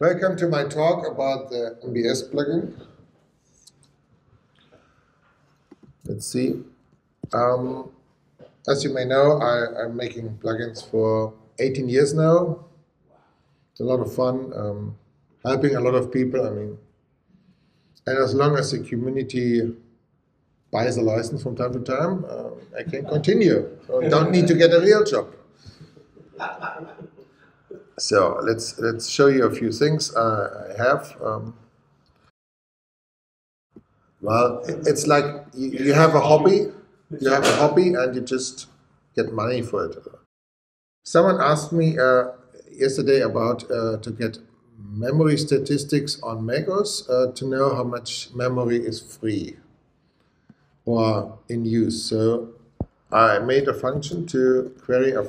Welcome to my talk about the MBS plugin. Let's see. Um, as you may know, I, am making plugins for 18 years now. It's a lot of fun, um, helping a lot of people. I mean, and as long as the community buys a license from time to time, uh, I can continue. So don't need to get a real job. So let's let's show you a few things uh, I have. Um, well, it's like you, you have a hobby, you have a hobby, and you just get money for it. Someone asked me uh, yesterday about uh, to get memory statistics on macOS uh, to know how much memory is free or in use. So I made a function to query a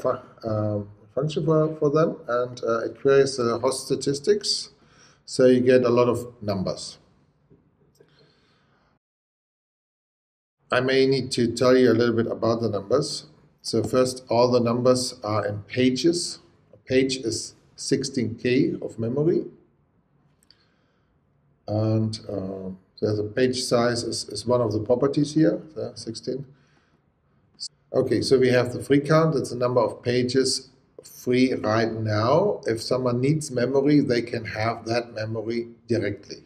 um, function for, for them and uh, it queries the host statistics so you get a lot of numbers. I may need to tell you a little bit about the numbers. So first, all the numbers are in pages. A page is 16K of memory. And uh, so the page size is, is one of the properties here, the 16. Okay, so we have the free count, that's the number of pages free right now. If someone needs memory, they can have that memory directly.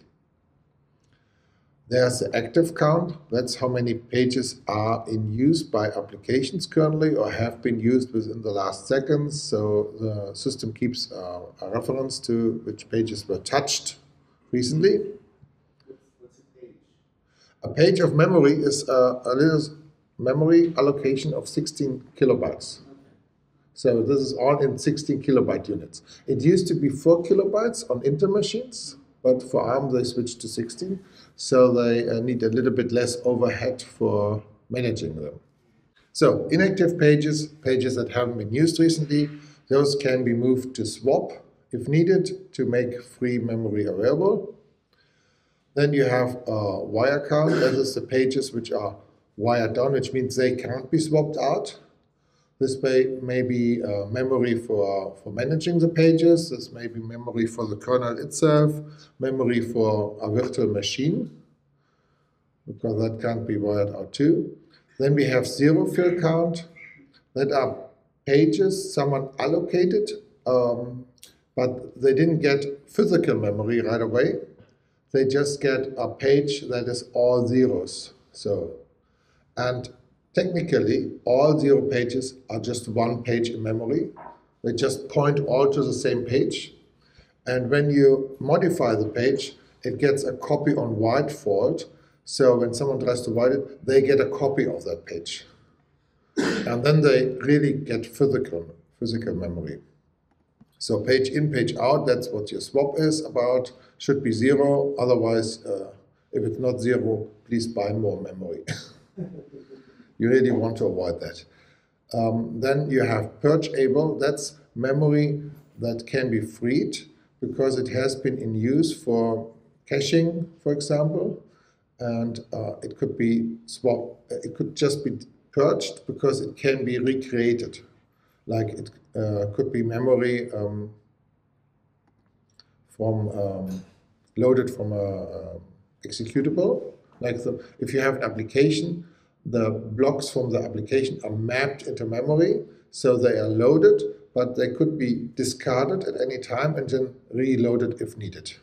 There's the active count. That's how many pages are in use by applications currently or have been used within the last seconds. So the system keeps uh, a reference to which pages were touched recently. A page of memory is a, a little memory allocation of 16 kilobytes. So this is all in 16 kilobyte units. It used to be 4 kilobytes on Intel machines, but for ARM they switched to 16, so they uh, need a little bit less overhead for managing them. So inactive pages, pages that haven't been used recently, those can be moved to swap if needed to make free memory available. Then you have a wire count, that is the pages which are wired down, which means they can't be swapped out. This may, be uh, memory for, for managing the pages. This may be memory for the kernel itself, memory for a virtual machine, because that can't be wired out too. Then we have zero fill count. That are pages someone allocated, um, but they didn't get physical memory right away. They just get a page that is all zeros. So, and Technically, all zero pages are just one page in memory. They just point all to the same page. And when you modify the page, it gets a copy on write fault. So when someone tries to write it, they get a copy of that page. And then they really get physical, physical memory. So page in, page out, that's what your swap is about. Should be zero. Otherwise, uh, if it's not zero, please buy more memory. You really want to avoid that. Um, then you have purgeable. That's memory that can be freed because it has been in use for caching, for example, and uh, it could be swap. It could just be purged because it can be recreated. Like it uh, could be memory um, from um, loaded from a, a executable. Like the, if you have an application the blocks from the application are mapped into memory, so they are loaded, but they could be discarded at any time and then reloaded if needed.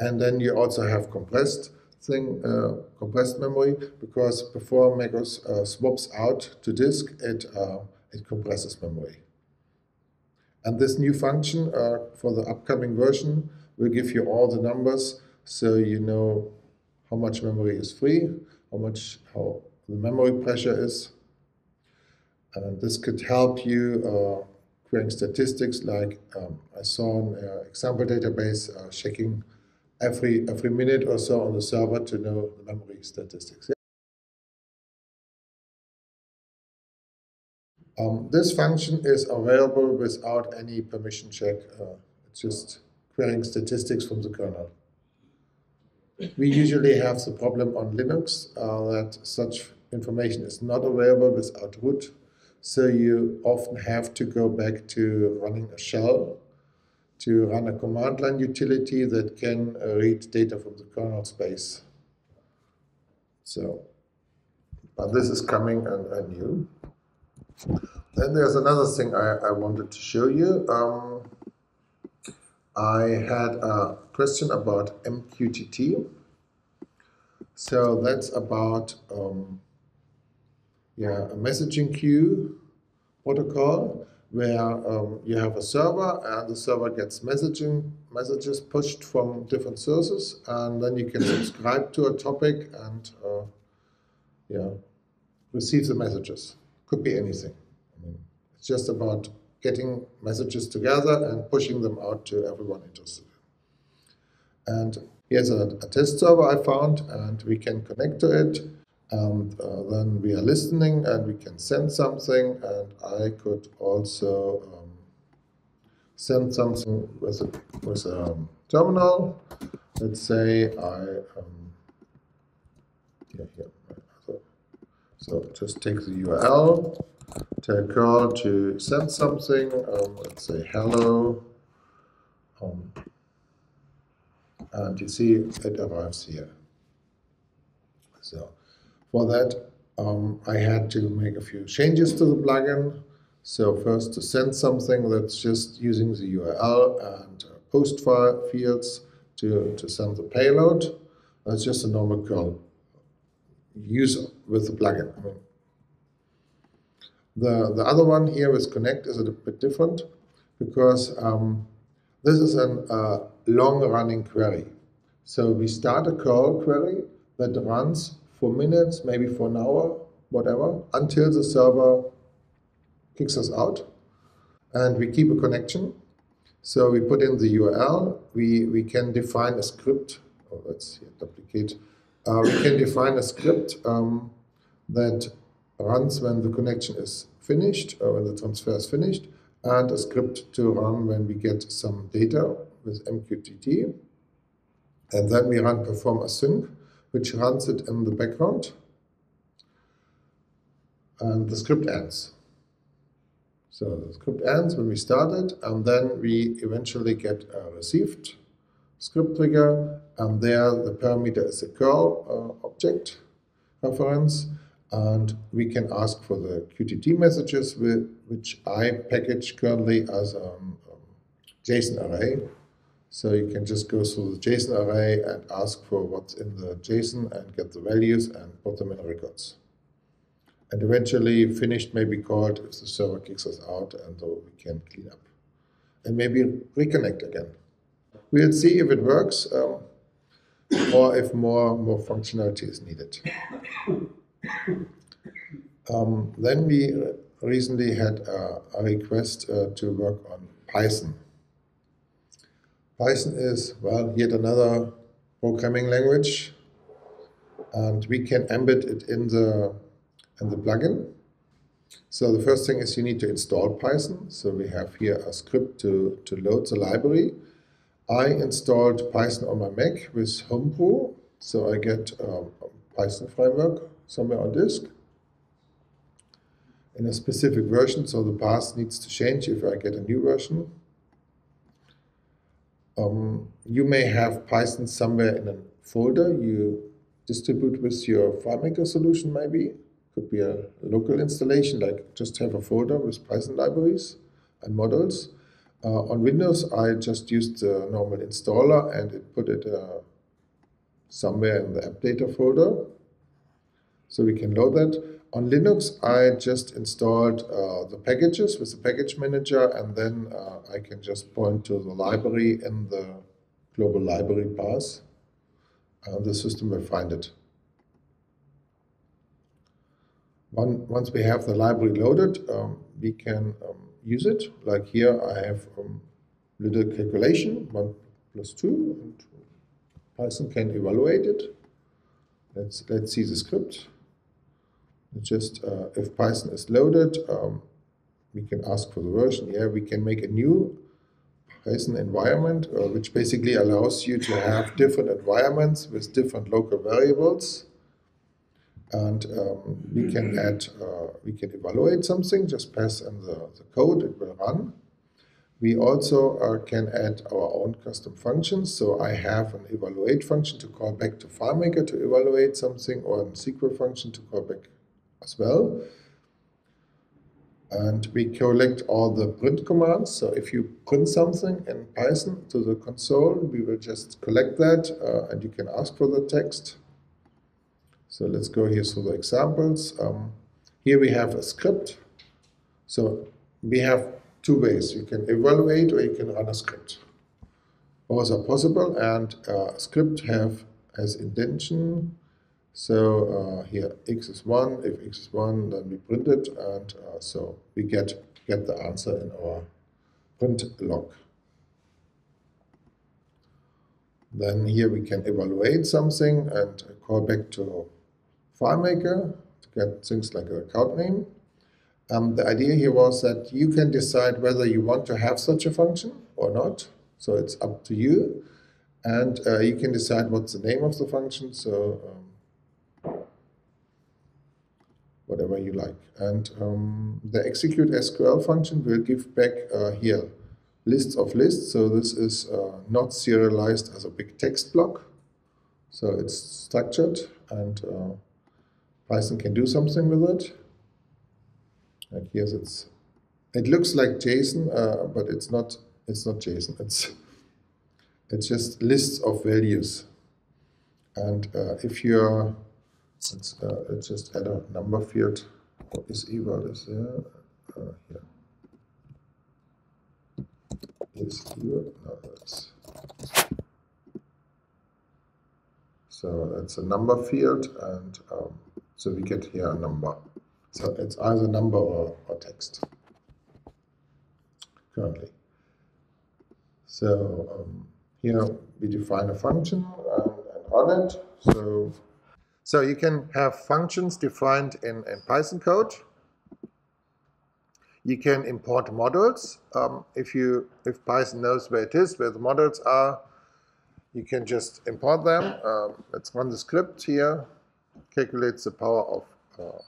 And then you also have compressed thing, uh, compressed memory, because before macOS uh, swaps out to disk, it, uh, it compresses memory. And this new function uh, for the upcoming version will give you all the numbers so you know how much memory is free, how much how the memory pressure is. And this could help you uh, creating statistics like um, I saw an uh, example database uh, checking every every minute or so on the server to know the memory statistics. Um, this function is available without any permission check. Uh, it's just querying statistics from the kernel. We usually have the problem on Linux uh, that such information is not available without root. So you often have to go back to running a shell to run a command line utility that can read data from the kernel space. So, but this is coming and, and new. Then there's another thing I, I wanted to show you. Um, I had a question about MQTT. So that's about um, yeah, a messaging queue protocol where um, you have a server and the server gets messaging messages pushed from different sources and then you can subscribe to a topic and uh, yeah receive the messages could be anything I mean, it's just about getting messages together and pushing them out to everyone interested. And here's a, a test server I found and we can connect to it. And uh, then we are listening and we can send something and I could also um, send something with a, with a terminal. Let's say I, um, yeah, so, so just take the URL, tell curl to send something, um, let's say hello, um, and you see it arrives here. So for that, um, I had to make a few changes to the plugin. So first to send something that's just using the URL and uh, post file fields to, to send the payload. That's just a normal curl user with the plugin. The, the other one here with Connect is a bit different because um, this is a uh, long-running query. So we start a curl query that runs for minutes, maybe for an hour, whatever, until the server kicks us out. And we keep a connection. So we put in the URL. We, we can define a script. Oh, let's see, duplicate. Uh, we can define a script um, that runs when the connection is finished, or when the transfer is finished, and a script to run when we get some data with MQTT. And then we run perform async which runs it in the background. And the script ends. So the script ends when we start it, and then we eventually get a received script trigger, and there the parameter is a curl uh, object reference, and we can ask for the QTT messages, which I package currently as a um, JSON array. So you can just go through the JSON array and ask for what's in the JSON and get the values and put them in records. And eventually finished may be called if the server kicks us out and so we can clean up. And maybe reconnect again. We'll see if it works um, or if more, more functionality is needed. Um, then we recently had a, a request uh, to work on Python. Python is, well, yet another programming language, and we can embed it in the, in the plugin. So the first thing is you need to install Python. So we have here a script to, to load the library. I installed Python on my Mac with Homebrew, so I get um, a Python framework somewhere on disk in a specific version, so the path needs to change if I get a new version. Um, you may have Python somewhere in a folder you distribute with your FileMaker solution maybe. Could be a local installation, like just have a folder with Python libraries and models. Uh, on Windows, I just used the normal installer and it put it uh, somewhere in the app data folder. So we can load that. On Linux, I just installed uh, the packages with the package manager, and then uh, I can just point to the library in the global library path, and the system will find it. One, once we have the library loaded, um, we can um, use it. Like here, I have um, little calculation, 1 plus 2, and Python can evaluate it. Let's, let's see the script just uh, if Python is loaded, um, we can ask for the version. Yeah, we can make a new Python environment, uh, which basically allows you to have different environments with different local variables. And um, we can add, uh, we can evaluate something, just pass in the, the code, it will run. We also uh, can add our own custom functions. So I have an evaluate function to call back to FileMaker to evaluate something or a SQL function to call back as well. And we collect all the print commands. So if you print something in Python to the console, we will just collect that uh, and you can ask for the text. So let's go here through the examples. Um, here we have a script. So we have two ways. You can evaluate or you can run a script. Both are possible and uh, script have as intention. So uh, here x is 1, if x is 1 then we print it and uh, so we get, get the answer in our print log. Then here we can evaluate something and call back to FileMaker to get things like a account name. Um, the idea here was that you can decide whether you want to have such a function or not. So it's up to you. And uh, you can decide what's the name of the function. So um, whatever you like. And um, the execute SQL function will give back uh, here lists of lists. So this is uh, not serialized as a big text block. So it's structured and uh, Python can do something with it. Like here's it's, it looks like JSON, uh, but it's not. It's not JSON. It's it's just lists of values. And uh, if you're, let's, uh, let's just add a number field. Is eval is there? Uh, here. Is eval? No. So that's a number field, and um, so we get here a number. So it's either number or, or text currently. So um, here we define a function and, and run it. So, so you can have functions defined in, in Python code. You can import models. Um, if you if Python knows where it is, where the models are, you can just import them. Um, let's run the script here. Calculates the power of uh,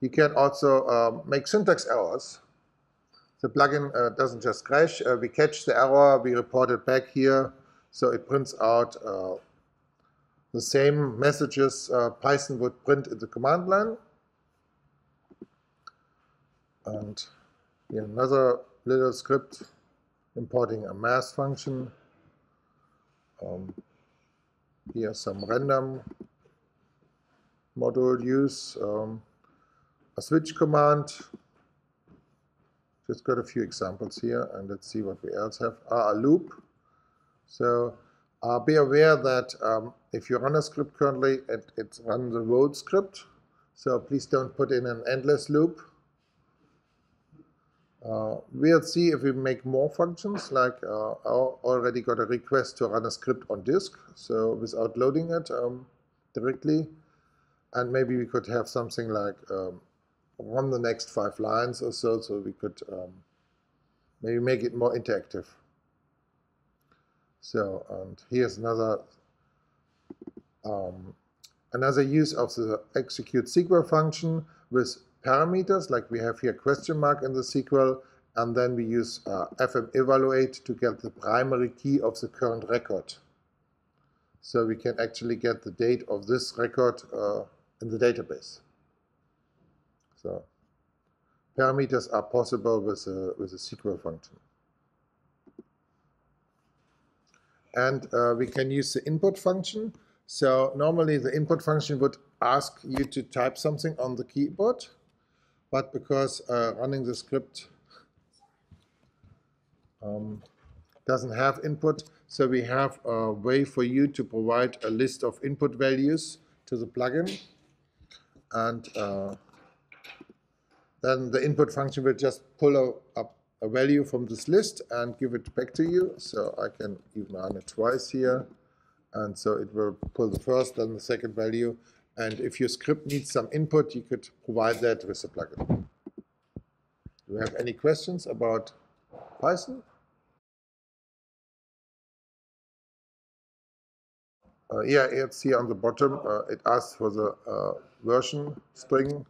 you can also um, make syntax errors. The plugin uh, doesn't just crash. Uh, we catch the error, we report it back here, so it prints out uh, the same messages uh, Python would print in the command line. And here another little script importing a math function. Um, here some random module use. Um, a switch command. Just got a few examples here, and let's see what we else have. Ah, a loop. So uh, be aware that um, if you run a script currently, it, it runs a road script. So please don't put in an endless loop. Uh, we'll see if we make more functions, like uh, I already got a request to run a script on disk, so without loading it um, directly. And maybe we could have something like um, on the next five lines or so, so we could um, maybe make it more interactive. So, and here's another um, another use of the execute SQL function with parameters, like we have here question mark in the SQL, and then we use uh, fm evaluate to get the primary key of the current record. So we can actually get the date of this record uh, in the database. So parameters are possible with a, with a SQL function. And uh, we can use the input function. So normally the input function would ask you to type something on the keyboard, but because uh, running the script um, doesn't have input, so we have a way for you to provide a list of input values to the plugin. And uh, then the input function will just pull up a value from this list and give it back to you. So I can even run it twice here. And so it will pull the first, then the second value. And if your script needs some input, you could provide that with the plugin. Do you have any questions about Python? Uh, yeah, it's here on the bottom. Uh, it asks for the uh, version string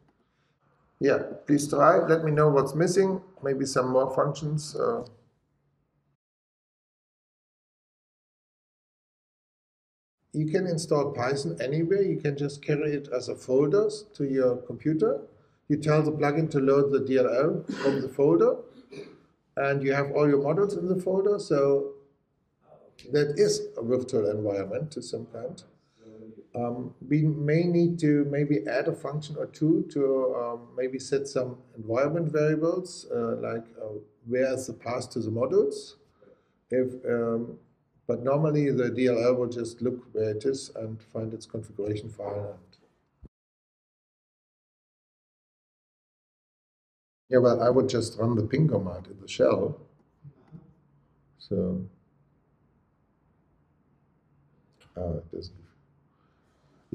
Yeah, please try. Let me know what's missing. Maybe some more functions. Uh, you can install Python anywhere. You can just carry it as a folder to your computer. You tell the plugin to load the DLL from the folder, and you have all your models in the folder. So that is a virtual environment to some kind. Um, we may need to maybe add a function or two to um, maybe set some environment variables, uh, like uh, where is the path to the modules. If, um, but normally the DLL will just look where it is and find its configuration file. yeah, well, I would just run the ping command in the shell. So, uh, it doesn't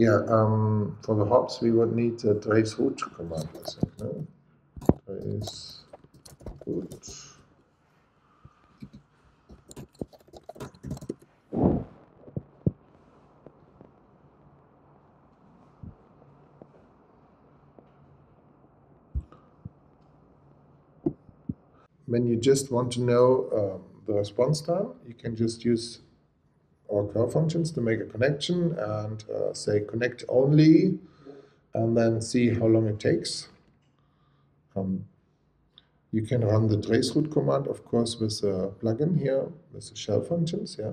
yeah, um, for the hops, we would need a traceroute command, I think. No? Trace root. When you just want to know um, the response time, you can just use our curl functions to make a connection and uh, say connect only and then see how long it takes. Um, you can run the traceroute command, of course, with a plugin here, with the shell functions, yeah.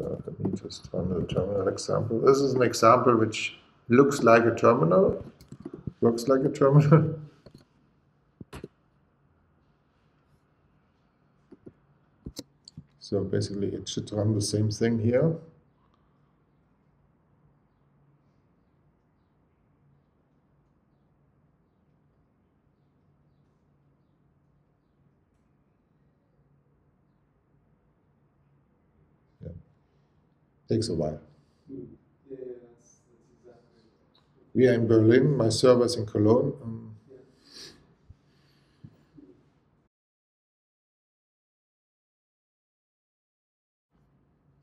Uh, let me just run the terminal example. This is an example which looks like a terminal, works like a terminal. So basically it should run the same thing here. Yeah. Takes a while. We are in Berlin, my server is in Cologne. Um,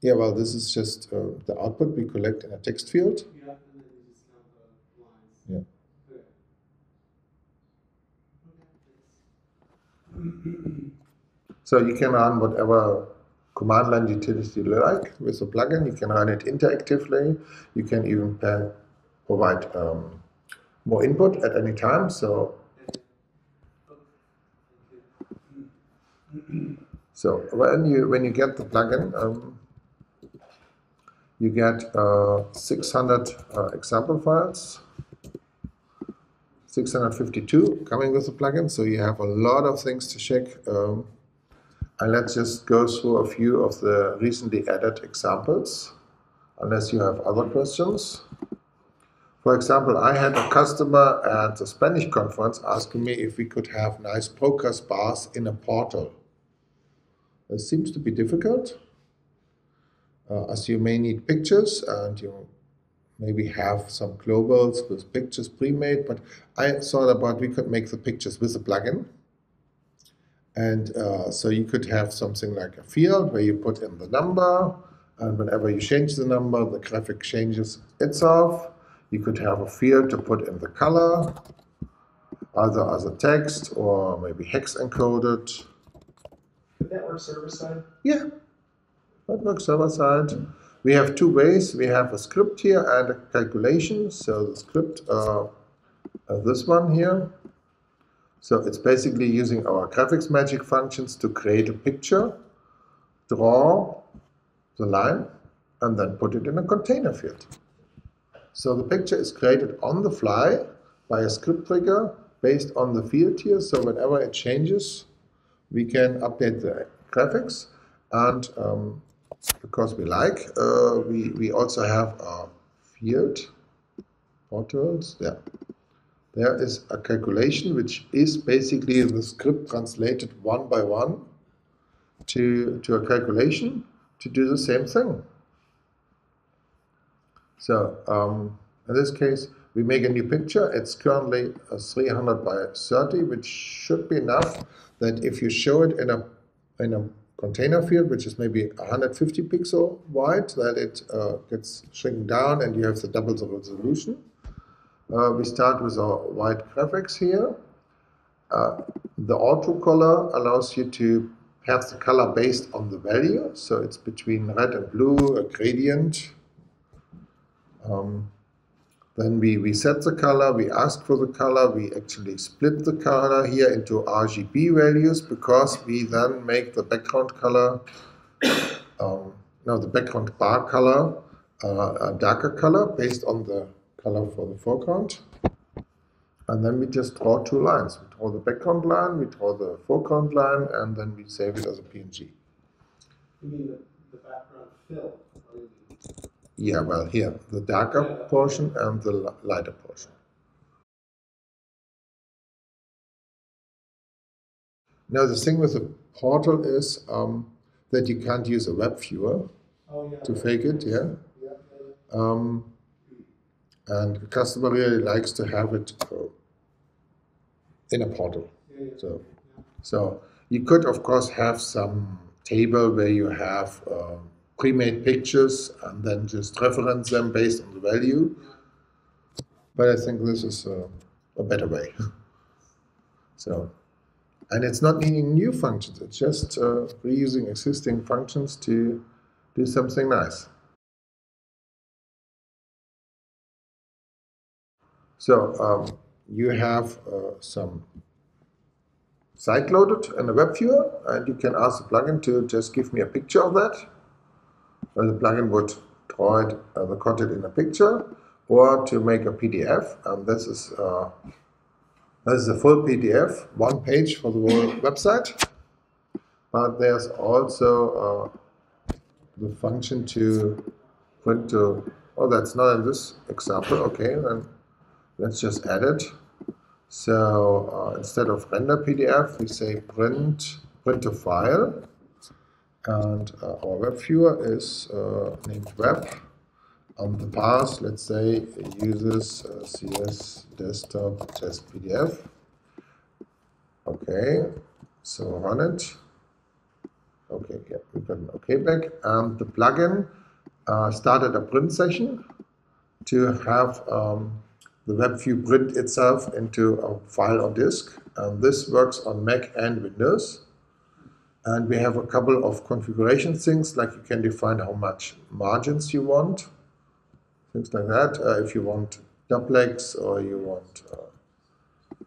Yeah, well, this is just uh, the output we collect in a text field. Yeah, yeah. So you can run whatever command line utility you like with the plugin. You can run it interactively. You can even provide um, more input at any time. So, so when you when you get the plugin, um, you get uh, 600 uh, example files, 652 coming with the plugin, so you have a lot of things to check. Um, and let's just go through a few of the recently added examples, unless you have other questions. For example, I had a customer at the Spanish conference asking me if we could have nice progress bars in a portal. It seems to be difficult uh, as you may need pictures and you maybe have some globals with pictures pre-made, but I thought about we could make the pictures with a plugin. And uh, so you could have something like a field where you put in the number, and whenever you change the number, the graphic changes itself. You could have a field to put in the color, either as a text or maybe hex encoded. Could that work server side? Yeah, Network server side. We have two ways. We have a script here and a calculation. So the script, uh, uh, this one here. So it's basically using our GraphicsMagick functions to create a picture, draw the line, and then put it in a container field. So the picture is created on the fly by a script trigger based on the field here. So whenever it changes, we can update the graphics and um, because we like. Uh, we, we also have a field portals. Yeah. There is a calculation which is basically the script translated one by one to, to a calculation to do the same thing. So um, in this case, we make a new picture. It's currently a 300 by 30, which should be enough that if you show it in a in a container field, which is maybe 150 pixel wide, that it uh, gets shrink down and you have the double the resolution. Uh, we start with our white graphics here. Uh, the auto color allows you to have the color based on the value. So it's between red and blue, a gradient. Um, then we, we set the color, we ask for the color, we actually split the color here into RGB values because we then make the background color, um, no, the background bar color uh, a darker color based on the color for the foreground. And then we just draw two lines. We draw the background line, we draw the foreground line, and then we save it as a PNG. You mean the, the background fill? What do you mean? Yeah, well, here, the darker portion and the lighter portion. Now, the thing with the portal is um, that you can't use a web viewer Oh, yeah. to fake it, yeah? Yeah, yeah, Um, and the customer really likes to have it uh, in a portal. So, so you could, of course, have some table where you have uh, pre-made pictures and then just reference them based on the value. But I think this is uh, a better way. so, and it's not needing new functions. It's just uh, reusing existing functions to do something nice. So um, you have uh, some site loaded in a web viewer, and you can ask the plugin to just give me a picture of that. The plugin would draw it, uh, the content in a picture, or to make a PDF. And this is uh, this is a full PDF, one page for the whole website. But there's also uh, the function to print to. Oh, that's not in this example. Okay, then let's just add it. So uh, instead of render PDF, we say print print a file, and uh, our web viewer is uh, named web. On the path, let's say it uses uh, CS desktop test PDF. Okay, so run it. Okay, yeah, we got an OK back, and the plugin uh, started a print session to have um, the web view print itself into a file or disk. And this works on Mac and Windows. And we have a couple of configuration things, like you can define how much margins you want, things like that. Uh, if you want duplex or you want. Uh,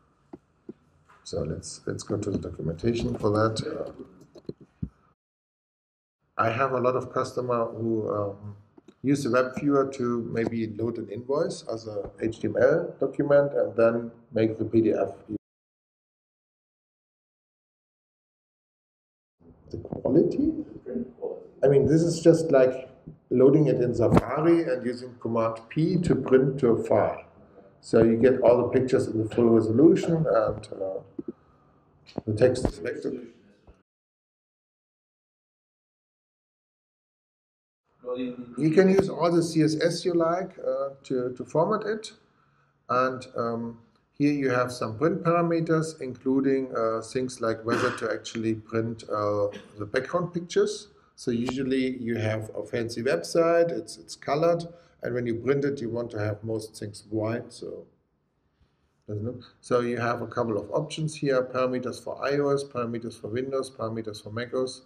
so let's let's go to the documentation for that. Uh, I have a lot of customer who um, use the web viewer to maybe load an invoice as a HTML document and then make the PDF. Quality? I mean, this is just like loading it in Safari and using Command P to print to a file. So you get all the pictures in the full resolution and uh, the text is vectored. You can use all the CSS you like uh, to, to format it. And um, here you have some print parameters, including uh, things like whether to actually print uh, the background pictures. So usually you have a fancy website, it's, it's colored, and when you print it, you want to have most things white. So, so you have a couple of options here, parameters for iOS, parameters for Windows, parameters for macOS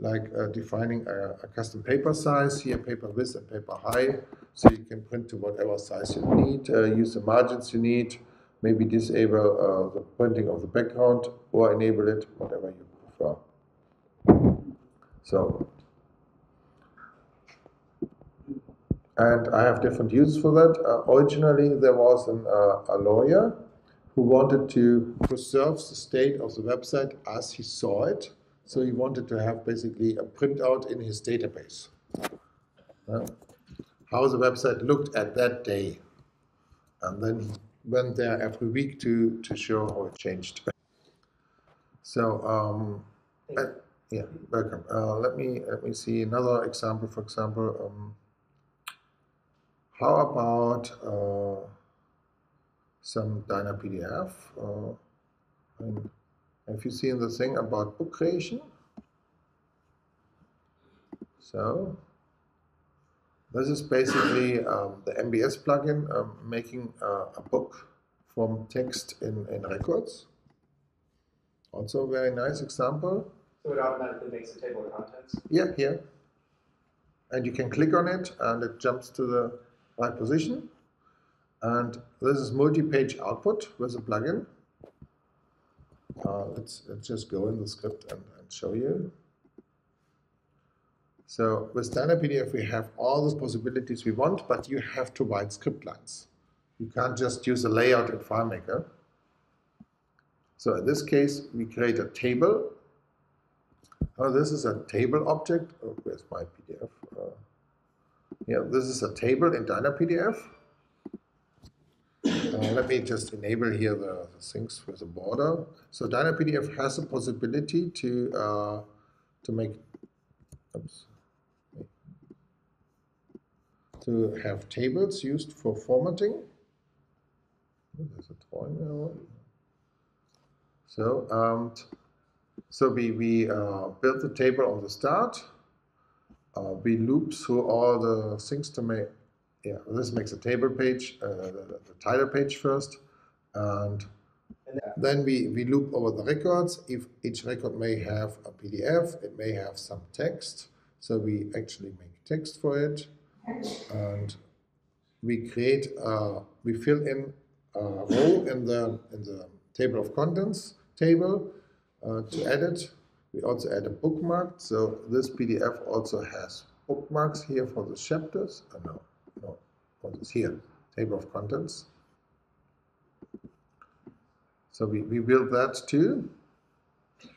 like uh, defining a, a, custom paper size here, paper width and paper height, so you can print to whatever size you need, uh, use the margins you need, maybe disable uh, the printing of the background or enable it, whatever you prefer. So, and I have different uses for that. Uh, originally, there was an, uh, a lawyer who wanted to preserve the state of the website as he saw it. So he wanted to have basically a printout in his database. How the website looked at that day. And then he went there every week to, to show how it changed. So, um, yeah, welcome. Uh, let me let me see another example. For example, um, how about uh, some Dyna PDF? Uh, and have you seen the thing about book creation? So, This is basically um, the MBS plugin um, making uh, a book from text in, in records. Also a very nice example. So it automatically makes a table of contents? Yeah, here. And you can click on it and it jumps to the right position. And this is multi-page output with a plugin. Uh, let's, let's just go in the script and, and show you. So with DynaPDF, we have all the possibilities we want, but you have to write script lines. You can't just use a layout in FileMaker. So in this case, we create a table. Oh, this is a table object. Oh, where's my PDF? Uh, yeah, this is a table in DynaPDF. Uh, let me just enable here the, the, things with the border. So DynaPDF has a possibility to uh, to make oops, to have tables used for formatting. There's a drawing error. So, um, so we, we uh, build the table on the start. Uh, we loop through all the things to make, yeah, this makes a table page, uh, the, the, title page first. And, then we, we loop over the records. If each record may have a PDF, it may have some text. So we actually make text for it. And we create, uh, we fill in a row in the, in the table of contents table uh, to edit. We also add a bookmark. So this PDF also has bookmarks here for the chapters. Oh, no, no, what is here? Table of contents. So we, we build that too.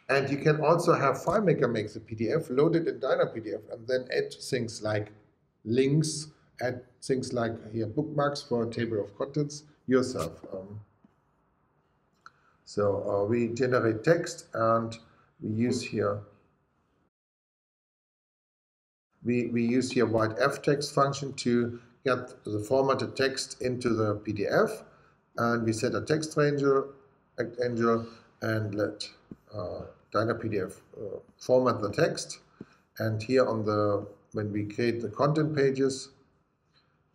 And you can also have FileMaker make the PDF, load it in DynaPDF, and then add things like links, add things like here bookmarks for a table of contents yourself. Um, so uh, we generate text and we use here we, we use here WriteFText function to get the formatted text into the PDF and we set a text ranger angel and let uh, DynaPDF uh, format the text and here on the when we create the content pages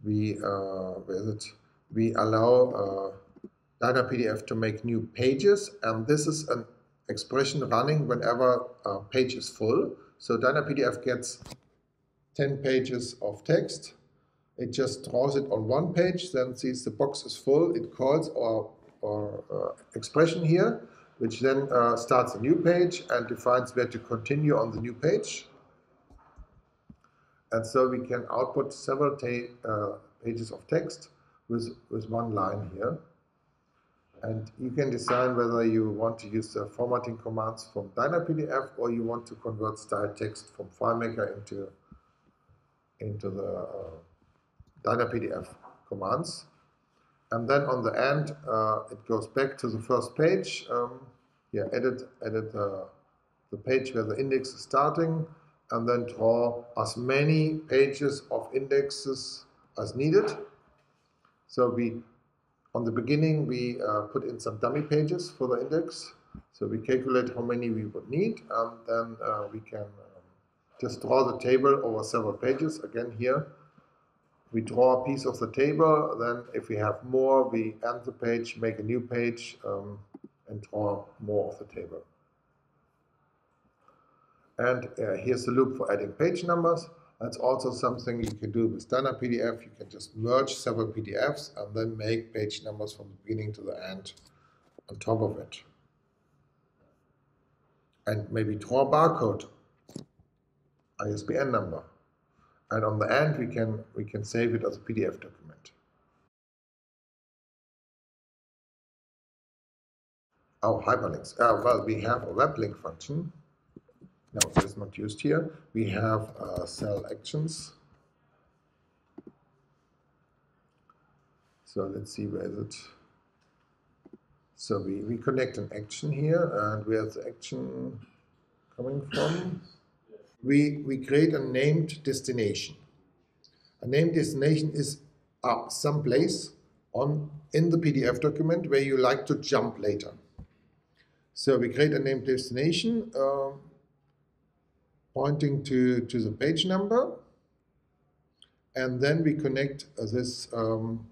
we uh, it we allow uh, DynaPDF to make new pages, and this is an expression running whenever a page is full. So DynaPDF gets 10 pages of text. It just draws it on one page, then sees the box is full. It calls our, our uh, expression here, which then uh, starts a new page and defines where to continue on the new page. And so we can output several uh, pages of text with, with one line here. And you can decide whether you want to use the formatting commands from DynaPDF or you want to convert style text from FileMaker into, into the uh, DynaPDF commands. And then on the end, uh, it goes back to the first page. Um, yeah, edit, edit uh, the page where the index is starting, and then draw as many pages of indexes as needed. So we on the beginning, we uh, put in some dummy pages for the index. So we calculate how many we would need, and then uh, we can um, just draw the table over several pages. Again, here, we draw a piece of the table. Then if we have more, we end the page, make a new page, um, and draw more of the table. And uh, here's the loop for adding page numbers. That's also something you can do with standard PDF. You can just merge several PDFs and then make page numbers from the beginning to the end on top of it. And maybe draw a barcode, ISBN number. And on the end, we can, we can save it as a PDF document. Oh, hyperlinks. Uh, well, we have a web link function no, it is not used here. We have uh, cell actions. So let's see where is it. So we, we connect an action here and where's the action coming from? We, we create a named destination. A named destination is uh, some place on in the PDF document where you like to jump later. So we create a named destination. Uh, pointing to, to the page number. and then we connect uh, this um,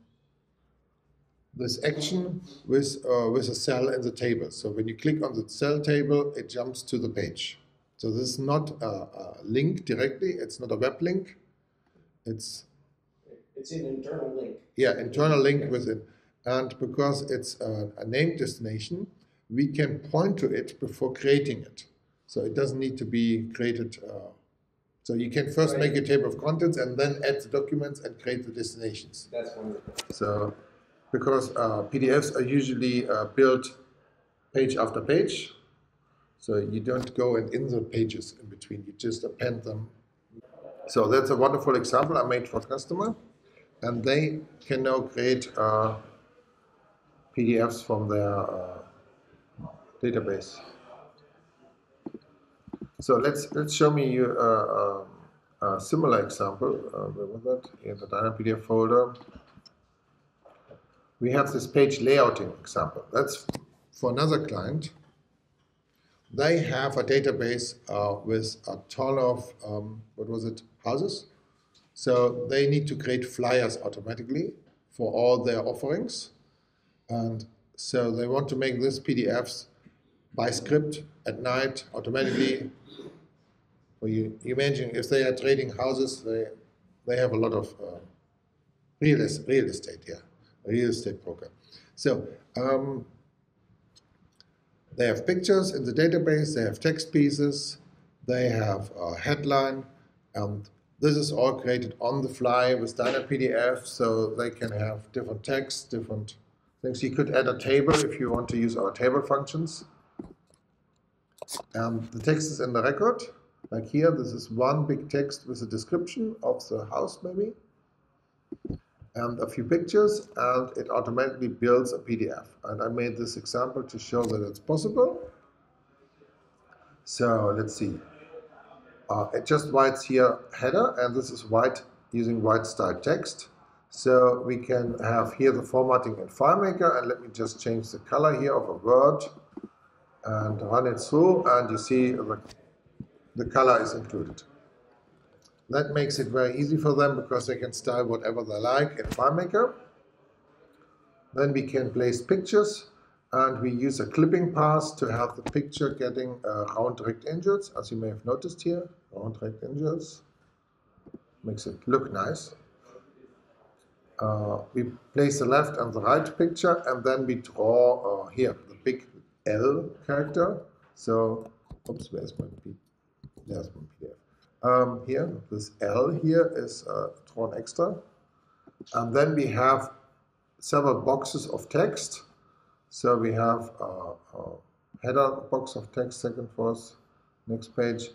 this action with uh, with a cell in the table. So when you click on the cell table, it jumps to the page. So this is not a, a link directly. It's not a web link. It's It's an internal link. yeah internal link within, and because it's a, a named destination, we can point to it before creating it. So it doesn't need to be created. Uh, so you can first make a table of contents and then add the documents and create the destinations. That's wonderful. So, because uh, PDFs are usually uh, built page after page, so you don't go and insert pages in between, you just append them. So that's a wonderful example I made for a customer, and they can now create uh, PDFs from their uh, database. So let's let's show me a, a, a similar example. Uh, where was that? In the DynaPDF folder we have this page layouting example. That's for another client. They have a database uh, with a ton of, um, what was it, houses. So they need to create flyers automatically for all their offerings. And so they want to make these PDFs by script at night automatically. You, you imagine if they are trading houses, they, they have a lot of uh, real, real estate, yeah real estate broker. So um, they have pictures in the database, they have text pieces, they have a headline, and this is all created on the fly with DynaPDF, so they can have different text, different things. You could add a table if you want to use our table functions. And the text is in the record. Like here, this is one big text with a description of the house, maybe and a few pictures and it automatically builds a PDF. And I made this example to show that it's possible. So let's see. Uh, it just writes here header and this is white using white style text. So we can have here the formatting in FileMaker and let me just change the color here of a word and run it through and you see the, the color is included. That makes it very easy for them because they can style whatever they like in FileMaker. Then we can place pictures and we use a clipping path to have the picture getting uh, round rectangles, as you may have noticed here, round rectangles. Makes it look nice. Uh, we place the left and the right picture and then we draw uh, here the big L character. So, oops, where's my P? There's my PDF. Um, here, this L here is uh, drawn extra. And then we have several boxes of text. So we have a, a header box of text, second, first, next page.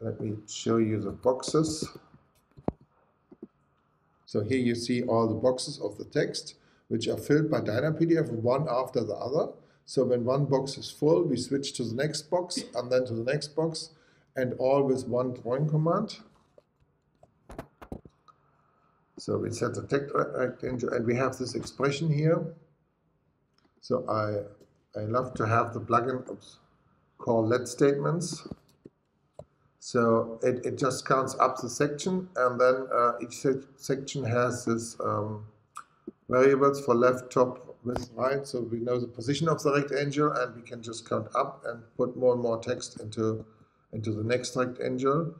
Let me show you the boxes. So here you see all the boxes of the text, which are filled by DynaPDF one after the other. So when one box is full, we switch to the next box and then to the next box and all with one drawing command. So we set the text rectangle and we have this expression here. So I, I love to have the plugin oops, call let statements. So it, it just counts up the section and then uh, each se section has this um, variables for left, top, with right. So we know the position of the rectangle and we can just count up and put more and more text into into the next rectangle.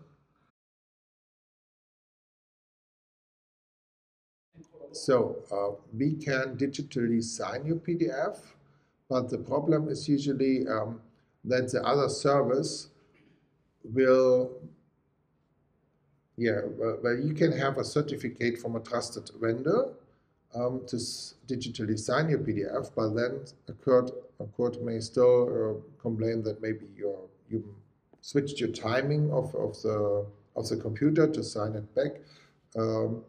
So uh, we can digitally sign your PDF, but the problem is usually um, that the other service will, yeah, well, you can have a certificate from a trusted vendor um, to digitally sign your PDF, but then a court, a court may still uh, complain that maybe your you switched your timing of, of the of the computer to sign it back. Um,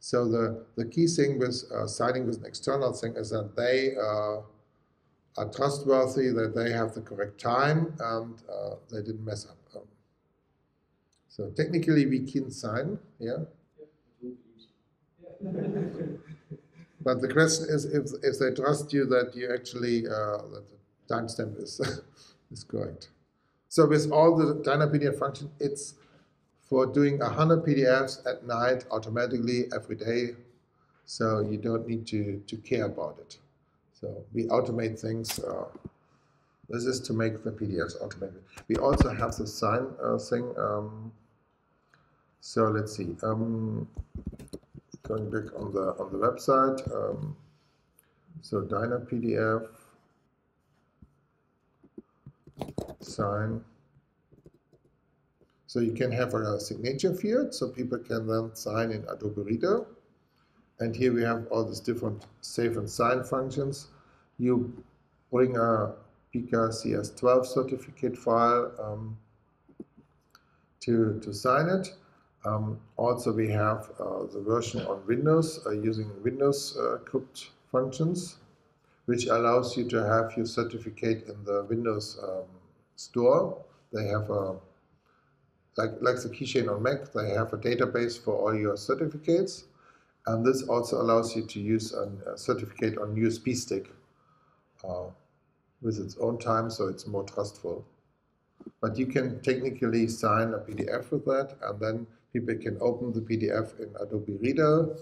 so the, the key thing with uh, signing with an external thing is that they uh, are trustworthy, that they have the correct time, and uh, they didn't mess up. Um, so technically we can sign, yeah? but the question is if, if they trust you that you actually, uh, that the timestamp is, is correct. So with all the DynaPDF function, it's for doing 100 PDFs at night automatically every day. So you don't need to, to care about it. So we automate things. Uh, this is to make the PDFs automated. We also have the sign uh, thing. Um, so let's see. Um, going back on the on the website. Um, so DynaPDF sign. So you can have a signature field, so people can then sign in Adobe Reader. And here we have all these different save and sign functions. You bring a PKCS12 certificate file um, to, to sign it. Um, also, we have uh, the version on Windows uh, using Windows uh, crypt functions, which allows you to have your certificate in the Windows um, store. They have a like like the keychain on Mac. They have a database for all your certificates, and this also allows you to use an, a certificate on USB stick uh, with its own time, so it's more trustful. But you can technically sign a PDF with that, and then people can open the PDF in Adobe Reader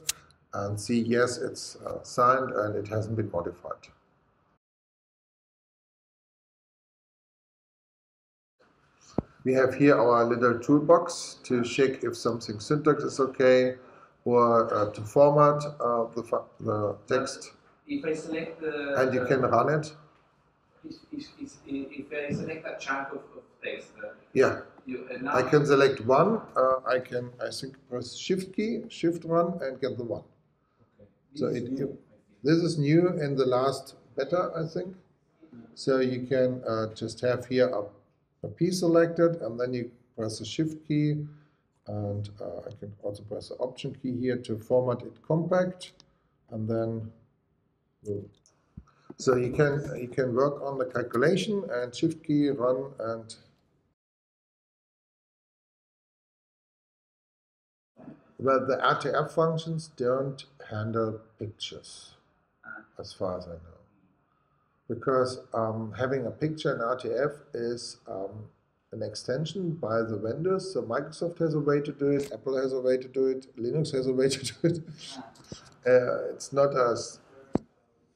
and see, yes, it's uh, signed and it hasn't been modified. We have here our little toolbox to check if something syntax is okay or uh, to format uh, the, the text. If I select the. And you can run it. If, if, if, I select a chunk of, of text, uh, Yeah, I can select one. Uh, I can, I think, press Shift key, Shift one, and get the one. Okay. So it, new, you- I think. This is new in the last beta, I think. So you can uh, just have here a, a P selected, and then you press the Shift key, and uh, I can also press the Option key here to format it compact, and then. So you can you can work on the calculation and Shift key run and. Well, the RTF functions don't handle pictures as far as I know. Because um, having a picture in RTF is um, an extension by the vendors. So Microsoft has a way to do it, Apple has a way to do it, Linux has a way to do it. Uh, it's not as,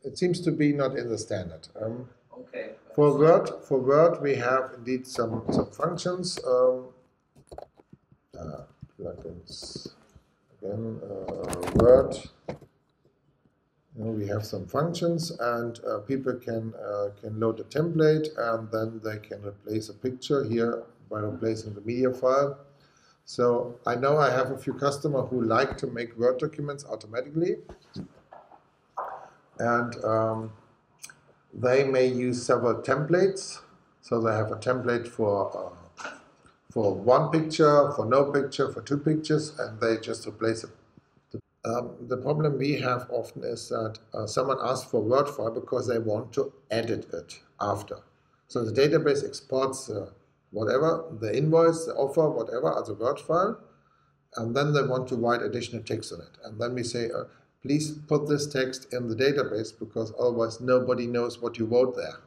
it seems to be not in the standard. Um, Okay. for Word, for Word, we have indeed some, some functions. Um, uh, plugins. Again, uh, Word. You know, we have some functions, and uh, people can uh, can load a template, and then they can replace a picture here by replacing the media file. So I know I have a few customers who like to make Word documents automatically, and um, they may use several templates. So they have a template for uh, for one picture, for no picture, for two pictures, and they just replace it. Um, the problem we have often is that uh, someone asks for Word file because they want to edit it after. So the database exports uh, whatever, the invoice, the offer, whatever, as a Word file, and then they want to write additional text on it. And then we say, uh, please put this text in the database because otherwise nobody knows what you wrote there.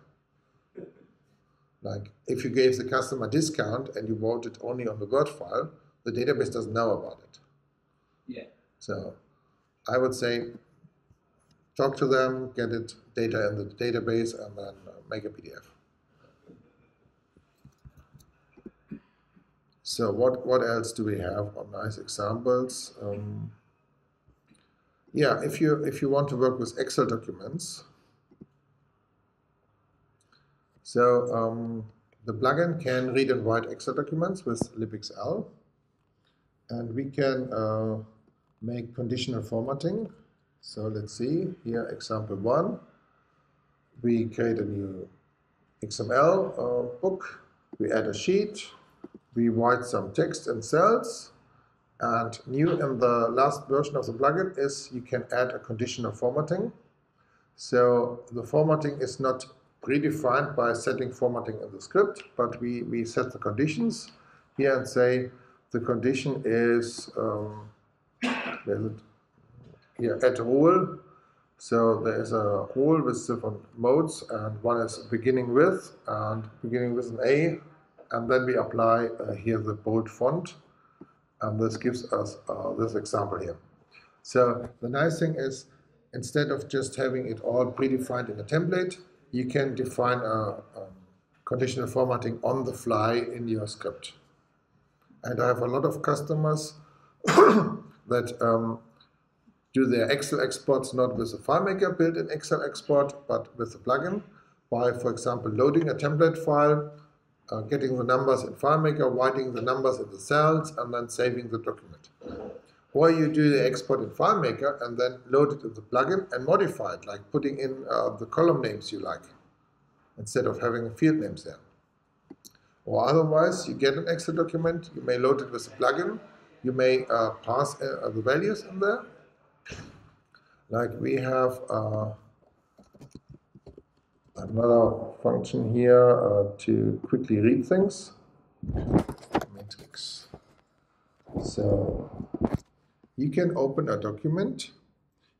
Like if you gave the customer a discount and you wrote it only on the Word file, the database doesn't know about it. Yeah. So I would say talk to them, get it data in the database, and then uh, make a PDF. So what what else do we have on nice examples? Um, yeah, if you if you want to work with Excel documents, so um, the plugin can read and write Excel documents with libxl, and we can uh, make conditional formatting. So let's see here, example one. We create a new XML uh, book. We add a sheet. We write some text and cells. And new in the last version of the plugin is you can add a conditional formatting. So the formatting is not predefined by setting formatting in the script, but we, we set the conditions here and say the condition is um, here add rule. So there is a rule with different modes, and one is beginning with and beginning with an A, and then we apply uh, here the bold font, And this gives us uh, this example here. So the nice thing is, instead of just having it all predefined in a template, you can define a, um, conditional formatting on the fly in your script. And I have a lot of customers that um, do their Excel exports not with a FileMaker built-in Excel export, but with a plugin by, for example, loading a template file, uh, getting the numbers in FileMaker, writing the numbers in the cells, and then saving the document. Or you do the export in FileMaker and then load it in the plugin and modify it, like putting in uh, the column names you like, instead of having field names there. Or otherwise, you get an Excel document, you may load it with a plugin, you may uh, pass uh, the values in there. Like we have uh, another function here uh, to quickly read things. Matrix. So you can open a document.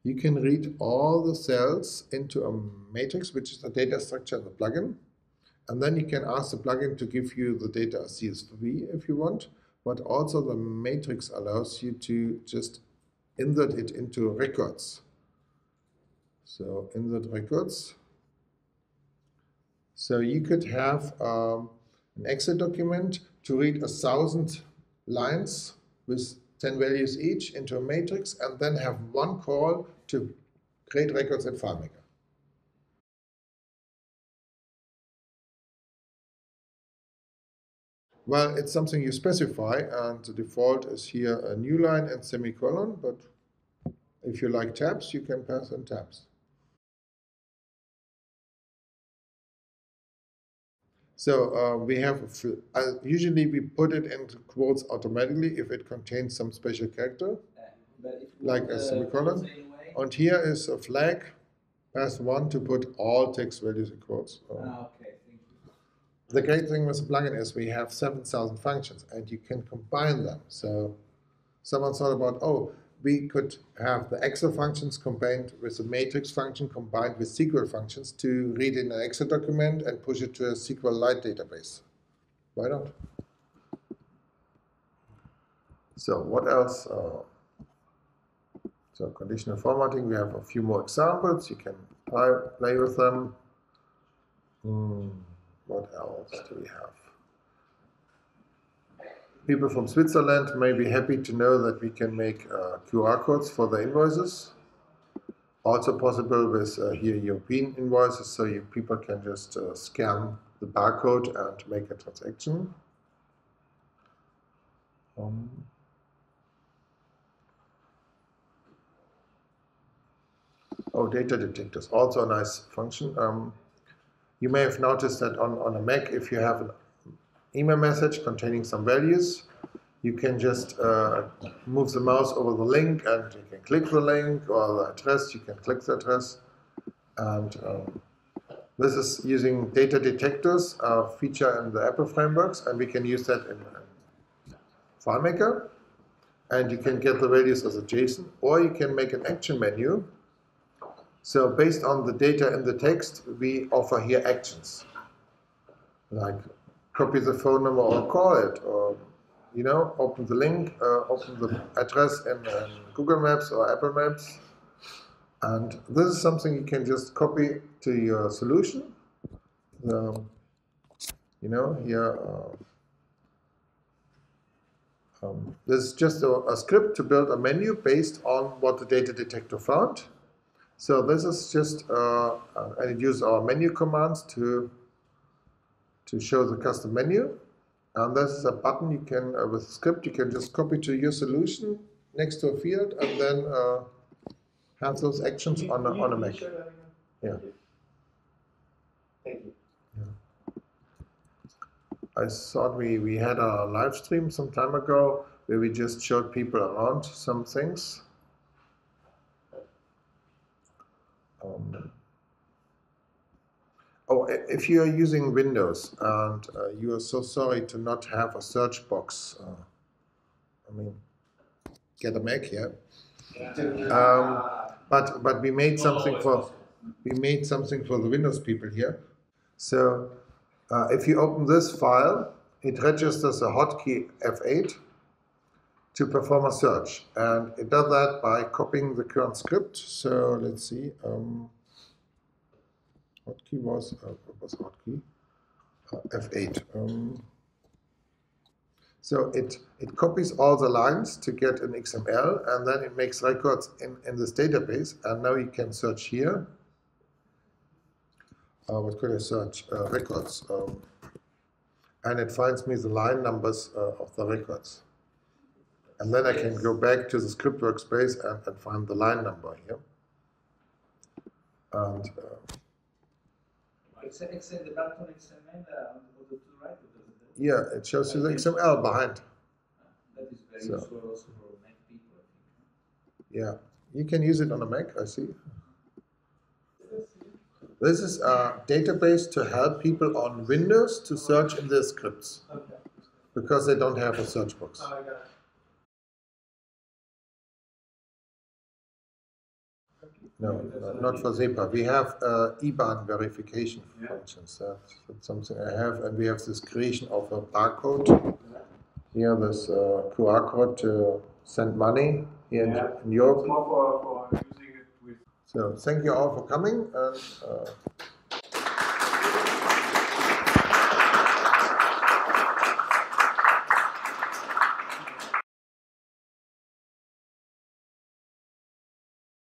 You can read all the cells into a matrix, which is the data structure in the plugin. And then you can ask the plugin to give you the data CSV if you want. But also the matrix allows you to just insert it into records. So insert records. So you could have um, an Excel document to read a thousand lines with 10 values each into a matrix and then have one call to create records at FileMaker. Well, it's something you specify, and the default is here a new line and semicolon, but if you like tabs, you can pass in tabs. So uh, we have, uh, usually we put it into quotes automatically if it contains some special character, like a semicolon. And here is a flag, pass one to put all text values in quotes. Ah, okay. The great thing with the plugin is we have 7,000 functions and you can combine them. So someone thought about, oh, we could have the Excel functions combined with the matrix function combined with SQL functions to read in an Excel document and push it to a SQLite database. Why not? So what else? Uh, so conditional formatting, we have a few more examples. You can play, with them. Hmm, what else do we have? People from Switzerland may be happy to know that we can make uh, QR codes for the invoices. Also possible with uh, here European invoices, so you, people can just uh, scan the barcode and make a transaction. Um, oh, data detectors, also a nice function. Um, you may have noticed that on, on a Mac, if you have an email message containing some values. You can just uh, move the mouse over the link and you can click the link or the address, you can click the address. And um, this is using data detectors, a feature in the Apple frameworks, and we can use that in, in FileMaker. And you can get the values as a JSON, or you can make an action menu. So based on the data in the text, we offer here actions, like copy the phone number or call it, or you know, open the link, uh, open the address in, in, Google Maps or Apple Maps. And this is something you can just copy to your solution. Um, you know, here, uh, um, this is just a, a, script to build a menu based on what the data detector found. So this is just, uh, uh and it uses our menu commands to to show the custom menu. And this is a button you can, uh, with script, you can just copy to your solution next to a field and then uh, have those actions you- on a, on a can Mac. show? Yeah. Thank you. I thought we, we had a live stream some time ago where we just showed people around some things. Um, Oh, if you are using Windows and uh, you are so sorry to not have a search box, uh, I mean, get a Mac here. Um, but but we made something for we made something for the Windows people here. So uh, if you open this file, it registers a hotkey F8, to perform a search. And it does that by copying the current script. So let's see. Um, hotkey was, uh, was hotkey? Uh, F8. Um, so it, it copies all the lines to get an XML and then it makes records in, in this database. And now you can search here. Uh, what could I search? Uh, records. Um, and it finds me the line numbers uh, of the records. And then I can go back to the script workspace and, and find the line number here. And It's, it's in the XML uh, on the right. Or does it, yeah, it shows you the XML behind. that is very So- useful also for Mac people. I think. Yeah, you can use it on a Mac, I see. This is a database to help people on Windows to search in their scripts Okay. because they don't have a search box. Oh, No, no, not for SEPA. We have uh, IBAN verification functions. That's, that's something I have, and we have this creation of a barcode. Here, this uh, QR code to send money here in- Yeah. in Europe. For, for using it with So thank you all for coming, and uh,